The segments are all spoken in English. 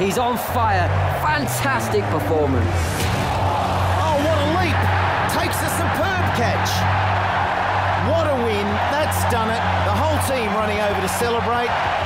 He's on fire. Fantastic performance. Oh, what a leap! Takes a superb catch. What a win. That's done it. The whole team running over to celebrate.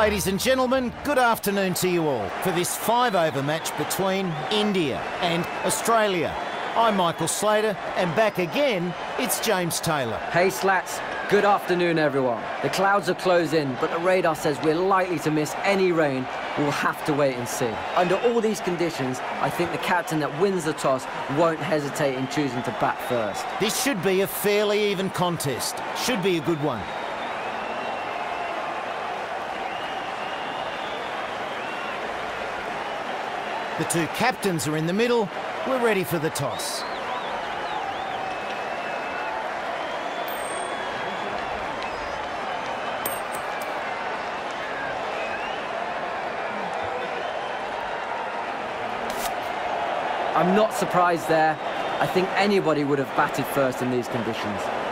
Ladies and gentlemen, good afternoon to you all for this five-over match between India and Australia. I'm Michael Slater, and back again, it's James Taylor. Hey, Slats. Good afternoon, everyone. The clouds are closing, but the radar says we're likely to miss any rain. We'll have to wait and see. Under all these conditions, I think the captain that wins the toss won't hesitate in choosing to bat first. This should be a fairly even contest. Should be a good one. The two captains are in the middle. We're ready for the toss. I'm not surprised there. I think anybody would have batted first in these conditions.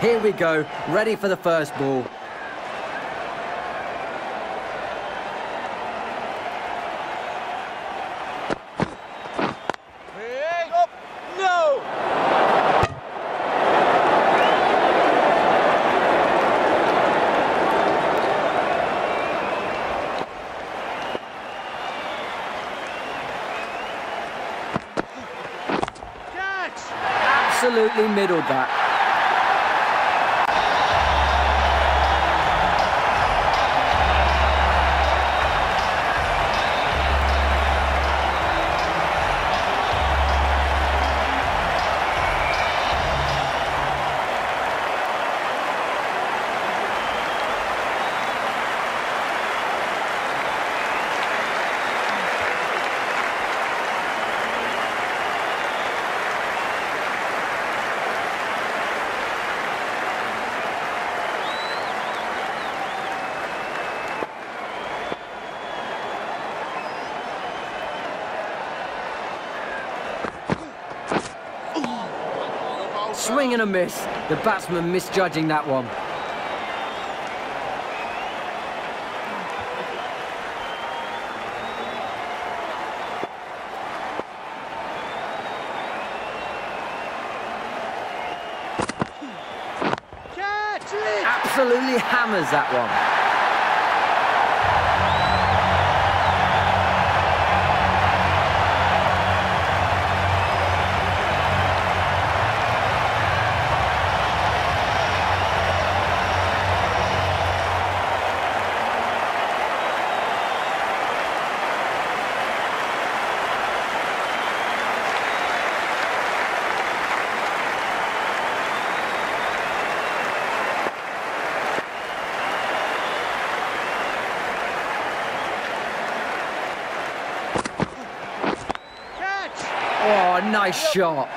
Here we go, ready for the first ball. Absolutely middled that. Swing and a miss. The batsman misjudging that one. Absolutely hammers that one. Oh, nice shot.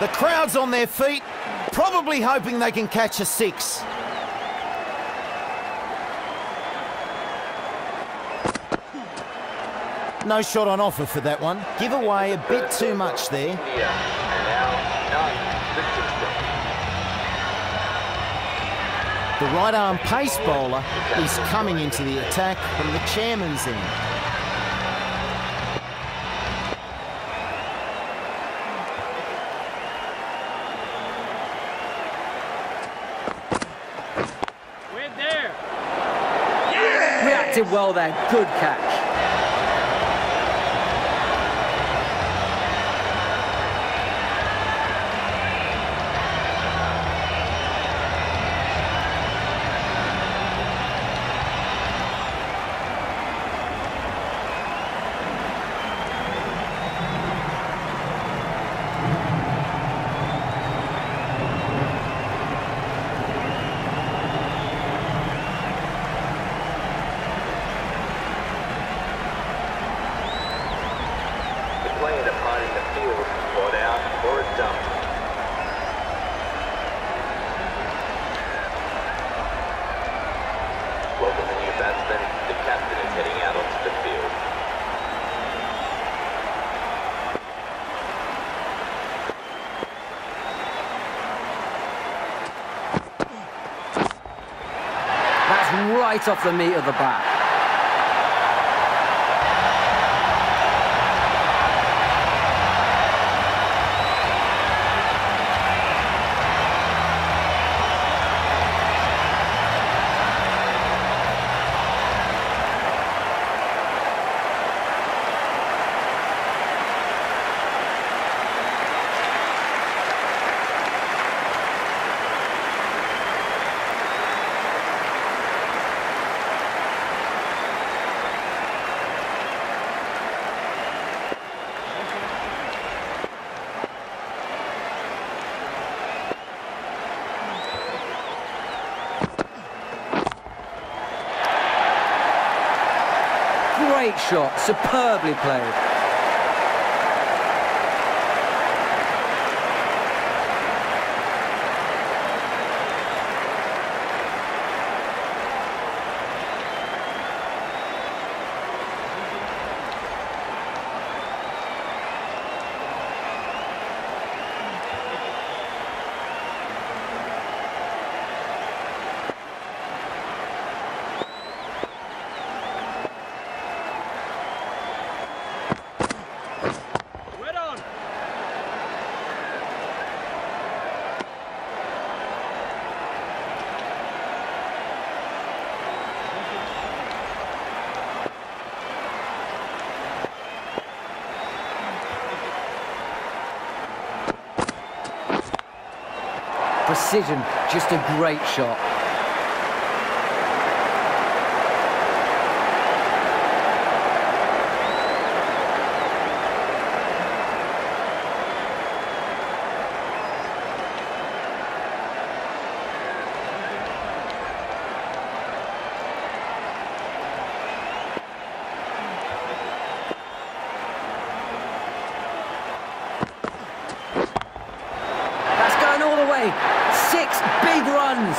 The crowd's on their feet, probably hoping they can catch a six. No shot on offer for that one. Give away a bit too much there. The right arm pace bowler is coming into the attack from the chairman's end. Well there. Good catch. The player departing the field, brought out for a dump. Welcome the new batsman. The captain is heading out onto the field. That's right off the meat of the bat. Great shot, superbly played. Precision, just a great shot. That's going all the way. Six big runs.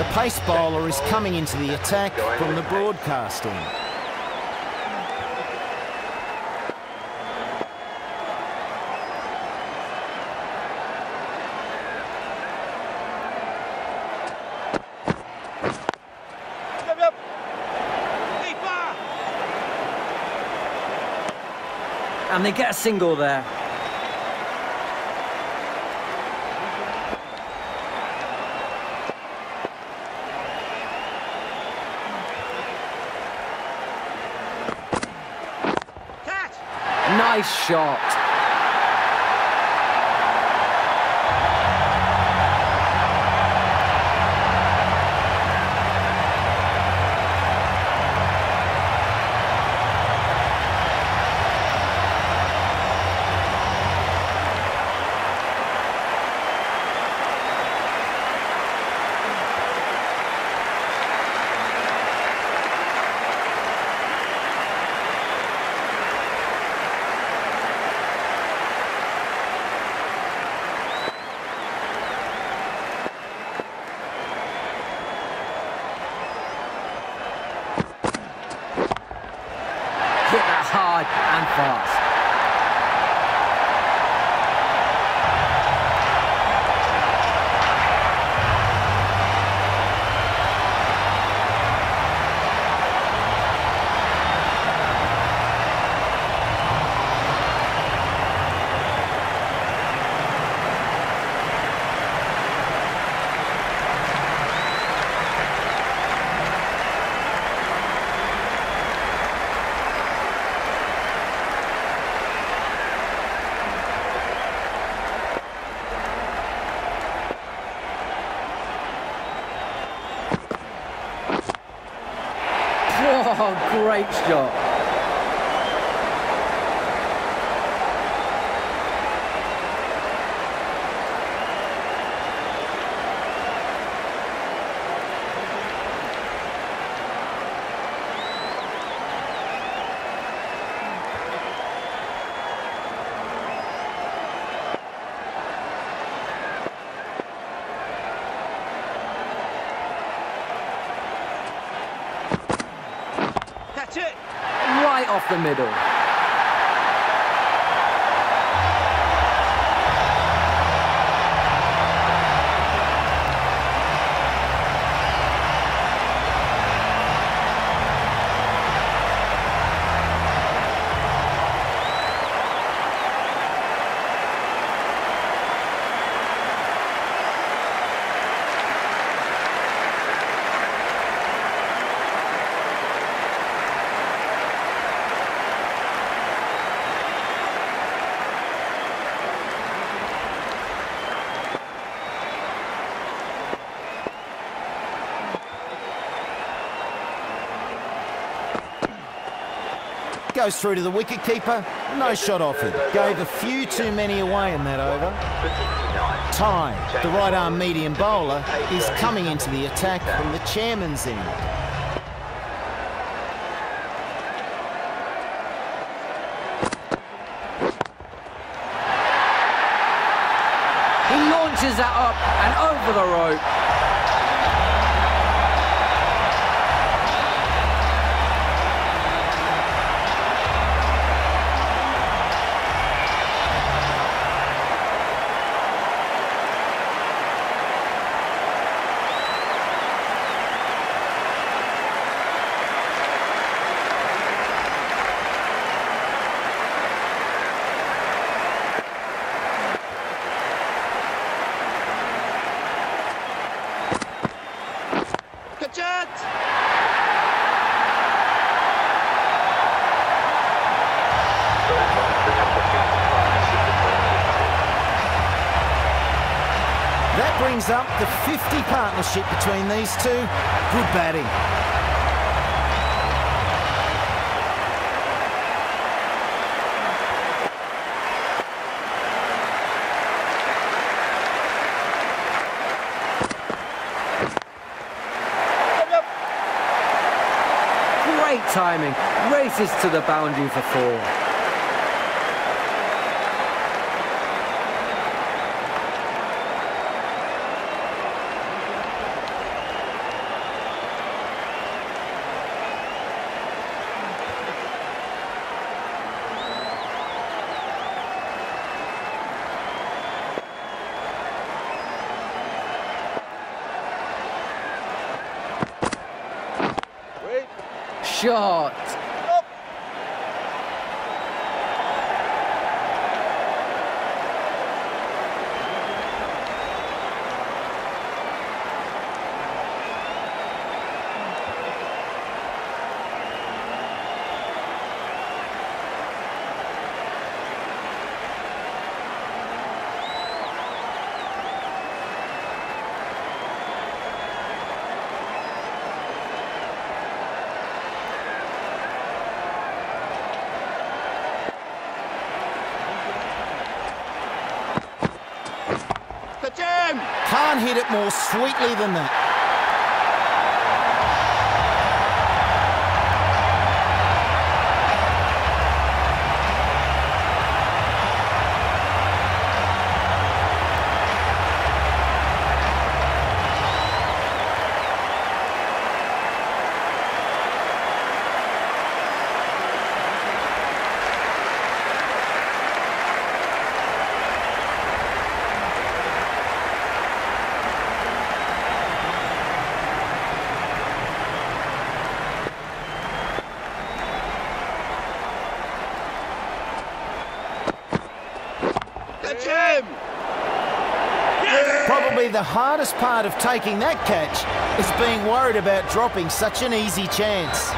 The pace bowler is coming into the attack from the broadcasting. And they get a single there. Catch. Nice shot. Foss. Great shot. It! Right off the middle. Goes through to the wicket keeper. No shot offered. Gave a few too many away in that over. Tye, the right arm medium bowler, is coming into the attack from the chairman's end. Up the 50 partnership between these two. Good batting. Great timing. Races to the boundary for four. Shot. Stop! Catch him! Can't hit it more sweetly than that. Probably the hardest part of taking that catch is being worried about dropping such an easy chance.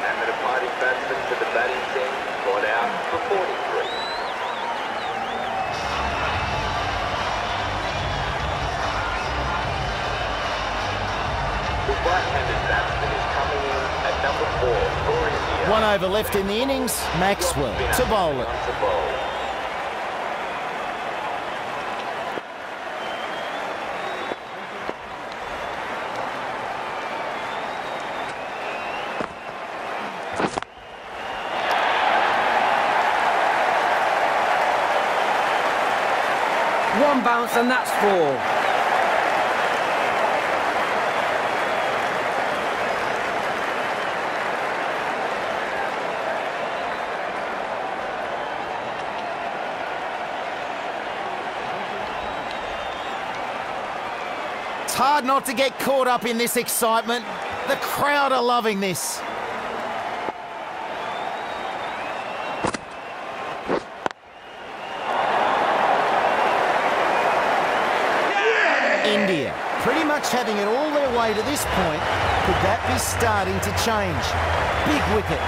And the departing batsman to the batting team brought out for 43. The right-handed batsman is coming in at number four for India. One over left in the innings, Maxwell to bowl it. One bounce and that's four. It's hard not to get caught up in this excitement. The crowd are loving this. India, pretty much having it all their way to this point. Could that be starting to change? Big wicket.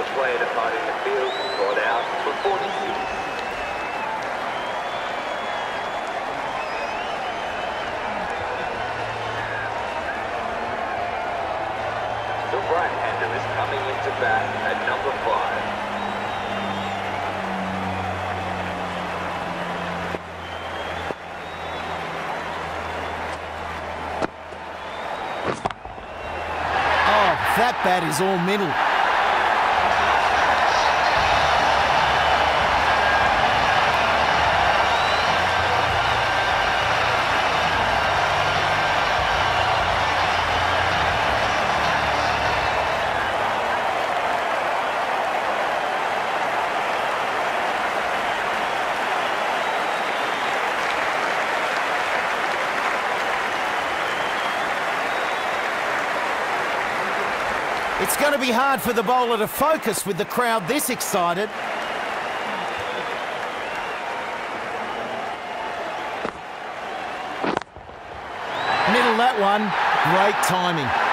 The player the field and brought out for 46. The right-hander is coming into bat at number five. Oh, that bat is all middle. Be hard for the bowler to focus with the crowd this excited. Middle that one. Great timing.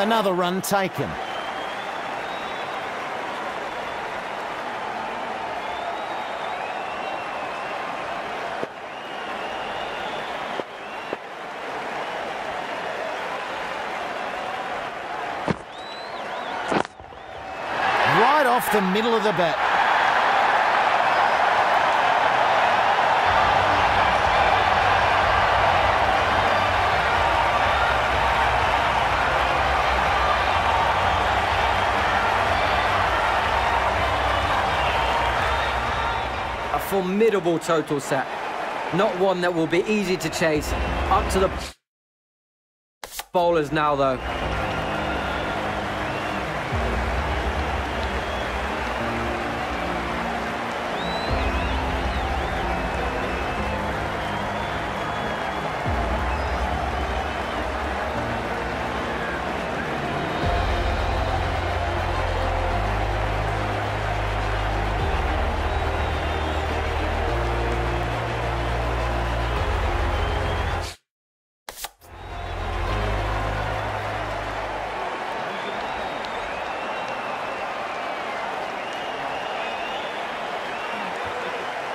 Another run taken. Right off the middle of the bat. Formidable total set. Not one that will be easy to chase. Up to the bowlers now, though.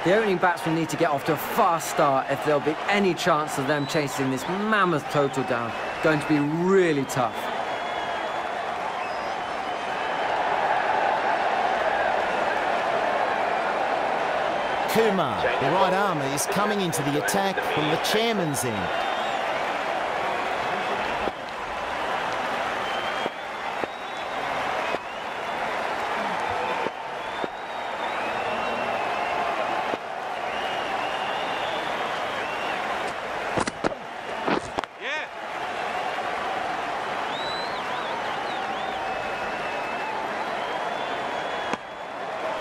The opening batsmen need to get off to a fast start if there'll be any chance of them chasing this mammoth total down. Going to be really tough. Kumar, the right armour, is coming into the attack from the chairman's end.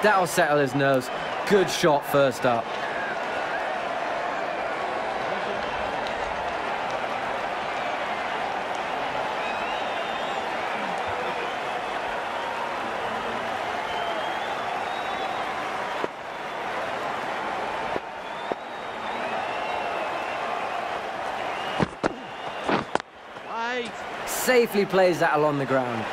That'll settle his nerves. Good shot first up. Safely plays that along the ground.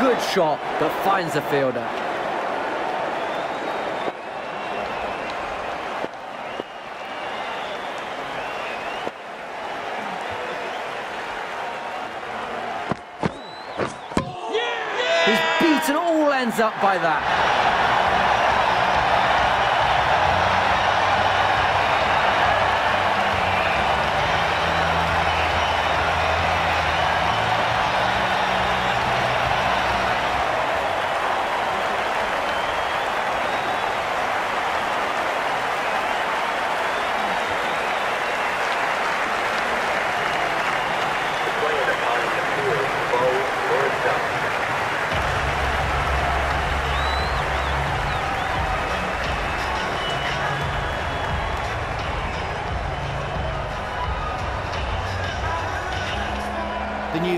Good shot, but finds the fielder. He's beaten all ends up by that.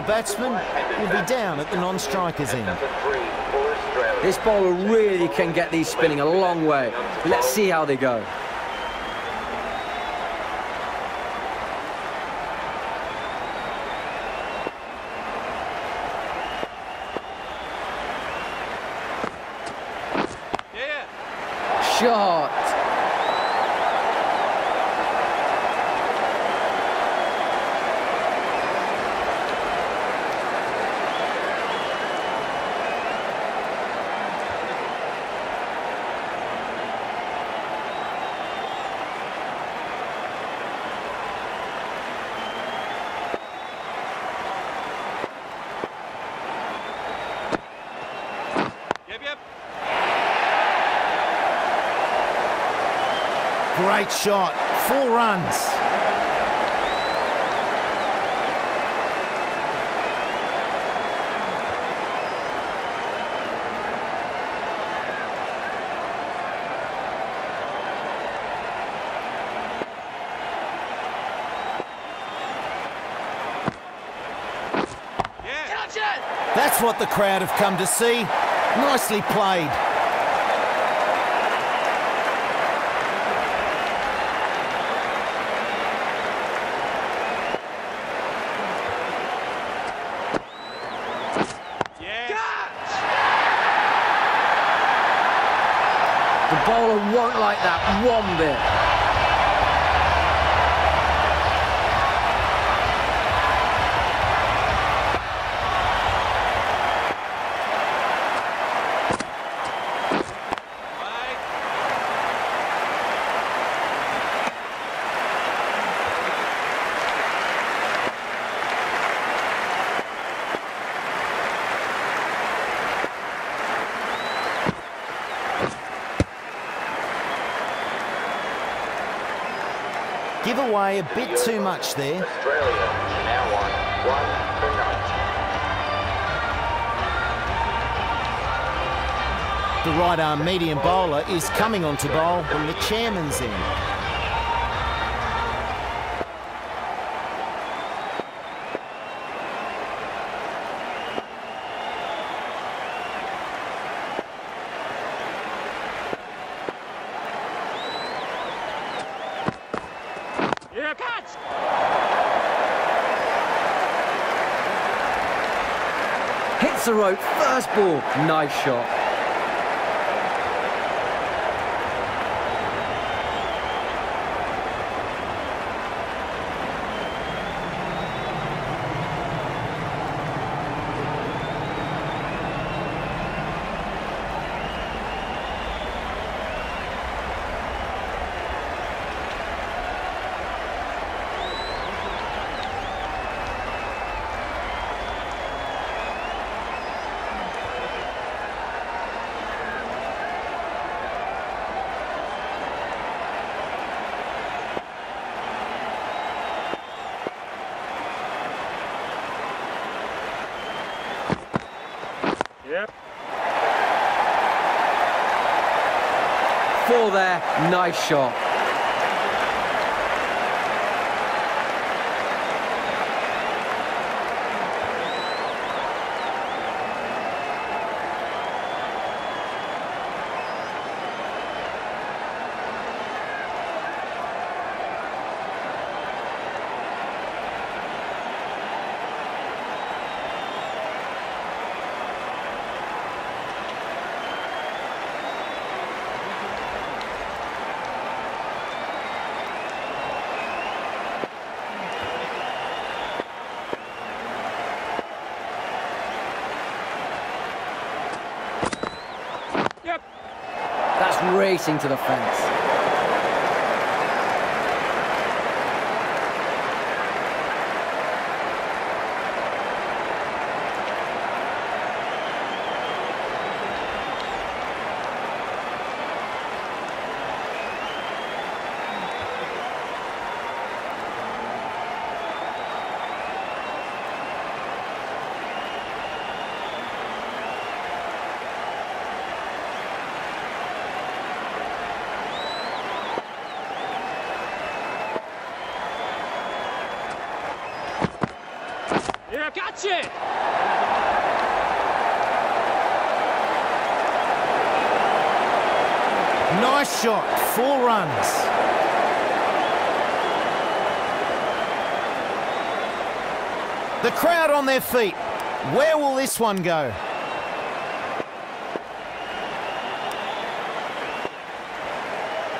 Batsman will be down at the non-striker's end. This bowler really can get these spinning a long way. Let's see how they go. Shot. Great shot. Four runs. That's what the crowd have come to see. Nicely played. The bowler won't like that one bit. Give away a bit too much there. Australia now on one for none. The right arm medium bowler is coming on to bowl from the chairman's end. Hits the rope. Nice shot. Four there, nice shot. That's racing to the fence. Nice shot, four runs. The crowd on their feet. Where will this one go?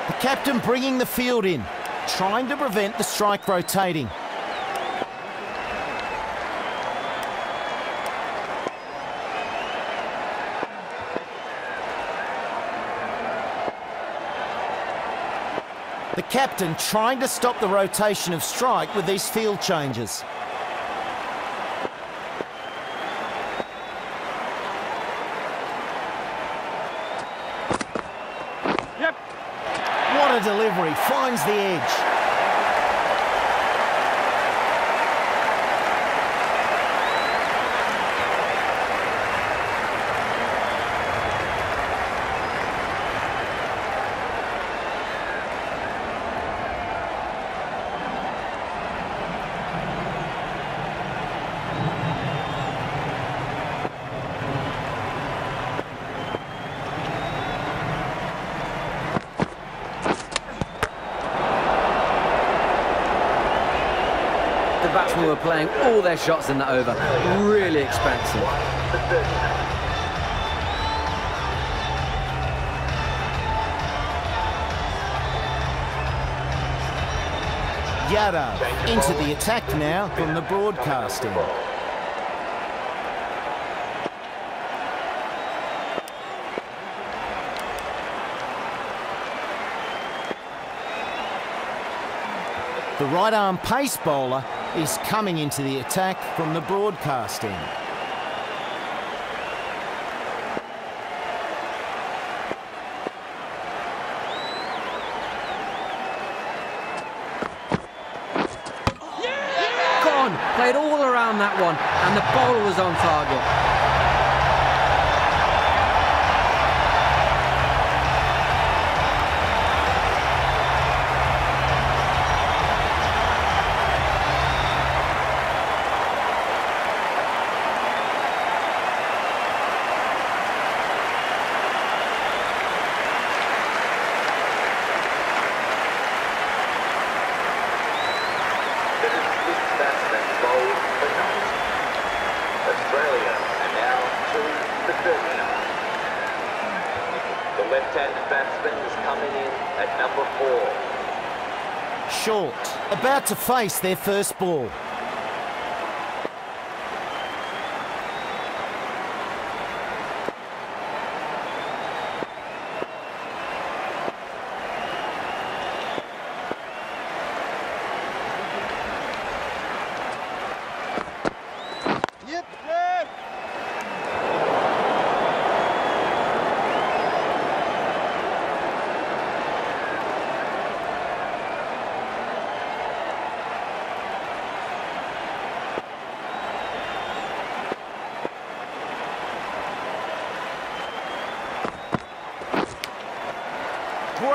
The captain bringing the field in, trying to prevent the strike rotating. The captain trying to stop the rotation of strike with these field changes. Yep. What a delivery, finds the edge. Playing all their shots in that over. Really expensive. The 39. Yadav into the attack now from the broadcasting. The right arm pace bowler is coming into the attack from the broadcasting. Gone. Played all around that one, and the ball was on target. The six batsmen bowled for number Australia are now to the 39. The left-handed batsman is coming in at number four. Short, about to face their first ball. Yep, yep.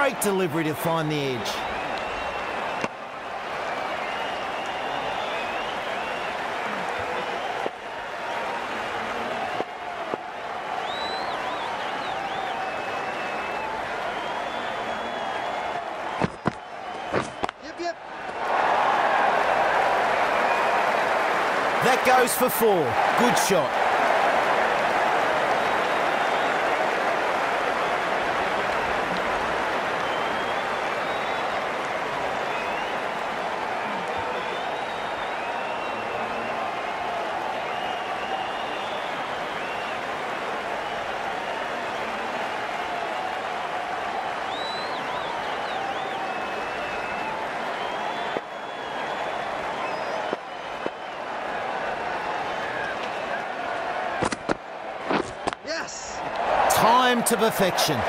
Great delivery to find the edge. Yep, yep. That goes for four. Good shot. To perfection.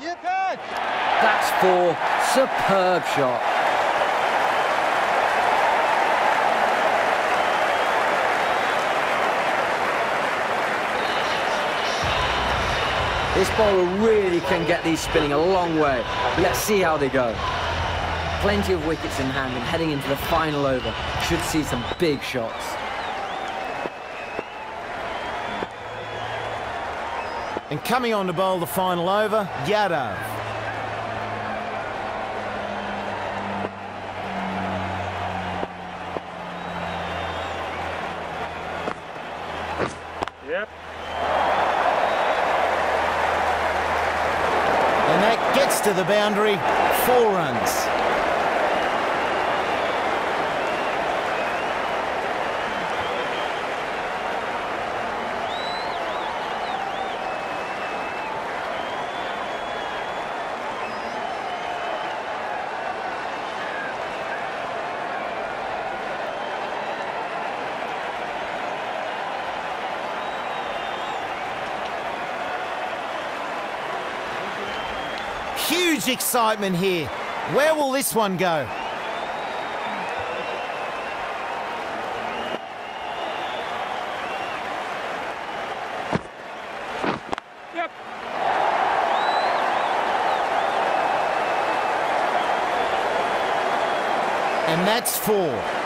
Yep, catch. That's four. Superb shot. This bowler really can get these spinning a long way. Let's see how they go. Plenty of wickets in hand and heading into the final over. Should see some big shots. And coming on to bowl the final over, Yadav. Yep. And that gets to the boundary. Four runs. Huge excitement here. Where will this one go? Yep. And that's four.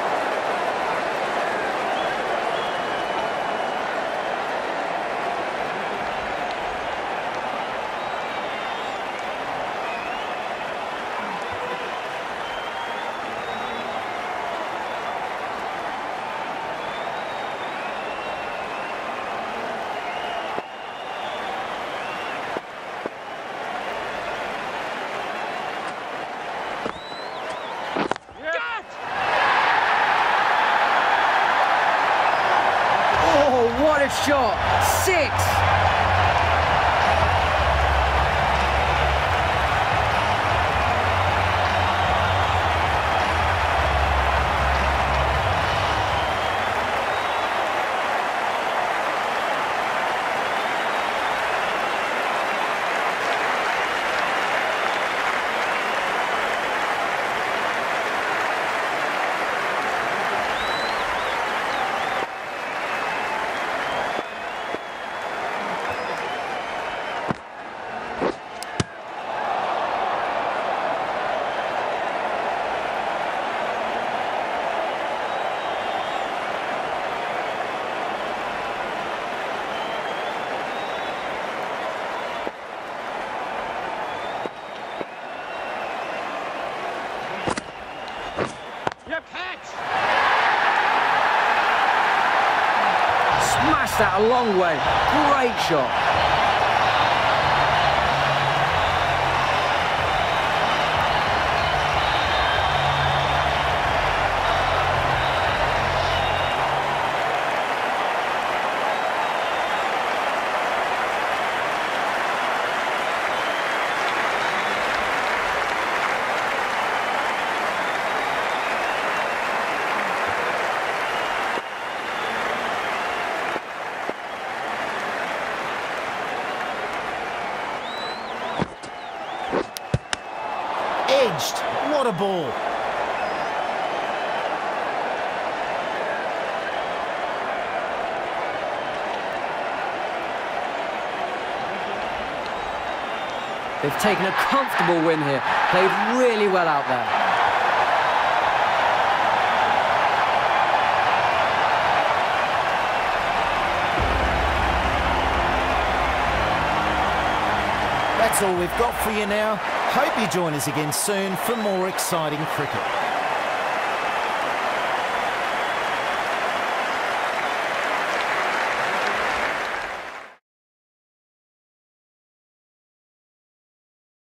Shot! Six! Yep. Catch. Smashed that a long way. Great shot. Edged. What a ball. They've taken a comfortable win here. Played really well out there. That's all we've got for you now. Hope you join us again soon for more exciting cricket.